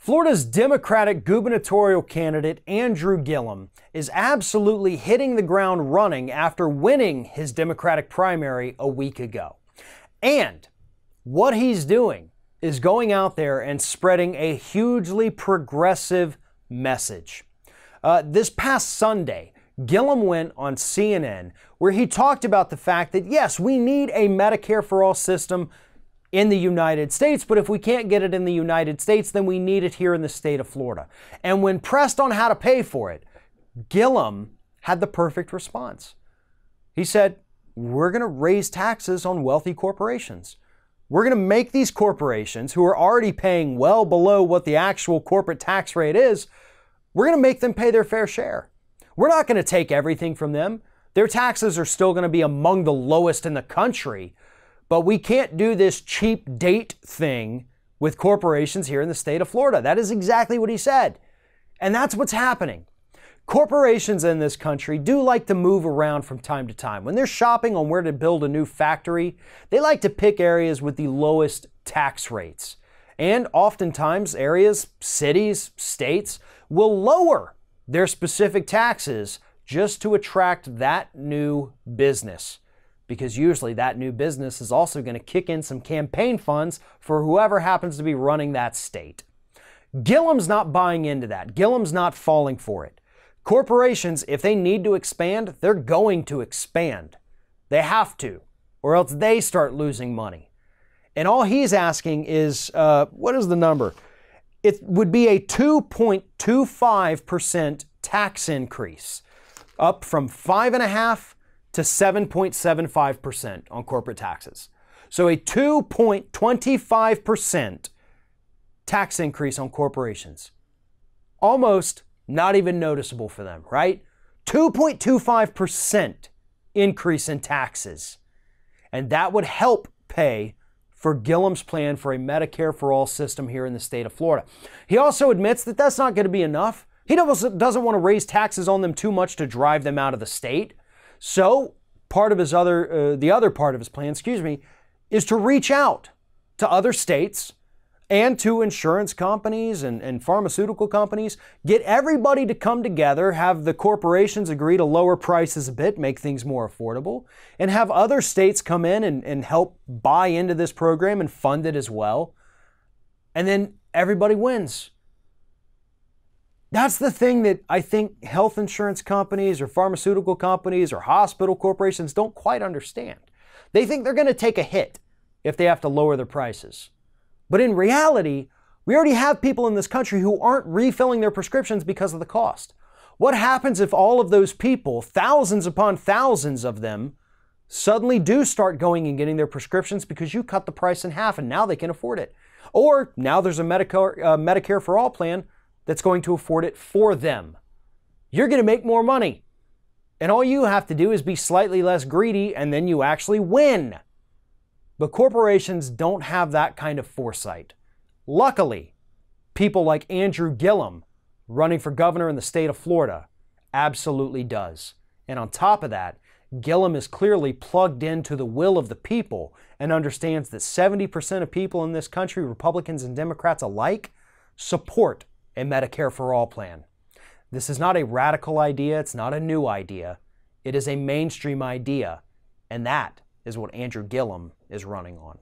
Florida's Democratic gubernatorial candidate Andrew Gillum is absolutely hitting the ground running after winning his Democratic primary a week ago. And what he's doing is going out there and spreading a hugely progressive message. Uh, this past Sunday, Gillum went on CNN where he talked about the fact that yes, we need a Medicare for all system in the United States, but if we can't get it in the United States, then we need it here in the state of Florida. And when pressed on how to pay for it, Gillum had the perfect response. He said, We're going to raise taxes on wealthy corporations. We're going to make these corporations who are already paying well below what the actual corporate tax rate is, we're going to make them pay their fair share. We're not going to take everything from them. Their taxes are still going to be among the lowest in the country, but we can't do this cheap date thing with corporations here in the state of Florida. That is exactly what he said. And that's what's happening. Corporations in this country do like to move around from time to time. When they're shopping on where to build a new factory, they like to pick areas with the lowest tax rates. And oftentimes, areas, cities, states will lower their specific taxes just to attract that new business because usually that new business is also going to kick in some campaign funds for whoever happens to be running that state. Gillum's not buying into that. Gillum's not falling for it. Corporations, if they need to expand, they're going to expand. They have to, or else they start losing money. And all he's asking is uh, what is the number? It would be a 2.25% tax increase, up from 5.5 to 7.75% on corporate taxes. So a 2.25% tax increase on corporations. Almost not even noticeable for them, right? 2.25% increase in taxes. And that would help pay for Gillum's plan for a Medicare for all system here in the state of Florida. He also admits that that's not going to be enough. He doesn't want to raise taxes on them too much to drive them out of the state. So, part of his other, uh, the other part of his plan, excuse me, is to reach out to other states and to insurance companies and, and pharmaceutical companies, get everybody to come together, have the corporations agree to lower prices a bit, make things more affordable, and have other states come in and, and help buy into this program and fund it as well. And then everybody wins. That's the thing that I think health insurance companies or pharmaceutical companies or hospital corporations don't quite understand. They think they're going to take a hit if they have to lower their prices. But in reality, we already have people in this country who aren't refilling their prescriptions because of the cost. What happens if all of those people, thousands upon thousands of them, suddenly do start going and getting their prescriptions because you cut the price in half and now they can afford it? Or now there's a Medicare, uh, Medicare for All plan that's going to afford it for them. You're going to make more money. And all you have to do is be slightly less greedy, and then you actually win. But corporations don't have that kind of foresight. Luckily, people like Andrew Gillum, running for governor in the state of Florida, absolutely does. And on top of that, Gillum is clearly plugged into the will of the people and understands that 70% of people in this country, Republicans and Democrats alike, support a Medicare for All plan. This is not a radical idea, it's not a new idea. It is a mainstream idea, and that is what Andrew Gillum is running on.